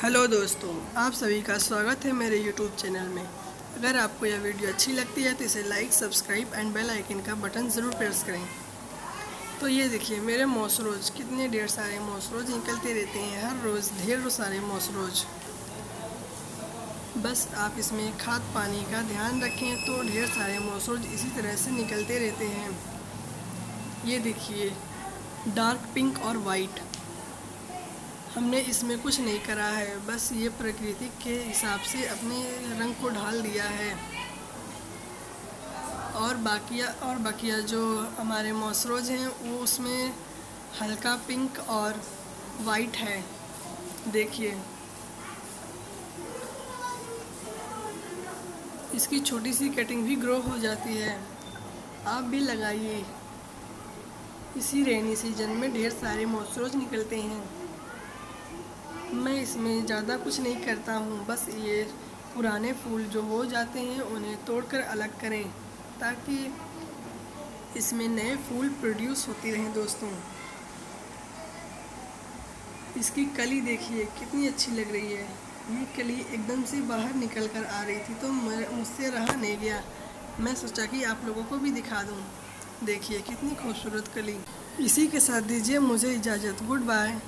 Hello दोस्तों, आप सभी का स्वागत है मेरे यूट्यूब चैनल में। अगर आपको यह वीडियो अच्छी लगती है तो इसे like subscribe and bell icon का बटन ज़रूर प्रेस करें। तो ये देखिए, मेरे मौसरोज कितने ढेर सारे मौसरोज निकलते रहते हैं, हर रोज़ ढेर सारे मौसरोज बस आप इसमें खाद पानी का ध्यान रखें तो ढेर सारे मौसरोज इसी तरह से निकलते रहते हैं। ये देखिए डार्क पिंक और वाइट हमने इसमें कुछ नहीं करा है, बस ये प्रकृति के हिसाब से अपने रंग को ढाल दिया है। और बाकिया और बाकिया जो हमारे मौसरोज हैं, वो उसमें हल्का पिंक और वाइट है। देखिए। इसकी छोटी सी कटिंग भी ग्रो हो जाती है। आप भी लगाइए। इसी रेनी सीज़न में ढेर सारे मौसरोज निकलते हैं। मैं इसमें ज़्यादा कुछ नहीं करता हूँ, बस ये पुराने फूल जो हो जाते हैं उन्हें तोड़कर अलग करें, ताकि इसमें नए फूल प्रोड्यूस होती रहें दोस्तों। इसकी कली देखिए, कितनी अच्छी लग रही है। ये कली एकदम से बाहर निकल कर आ रही थी तो मुझसे रहा नहीं गया। मैं सोचा कि आप लोगों को भी दिखा दूँ। देखिए, कितनी खूबसूरत कली। इसी के साथ दीजिए मुझे इजाज़त। Good bye.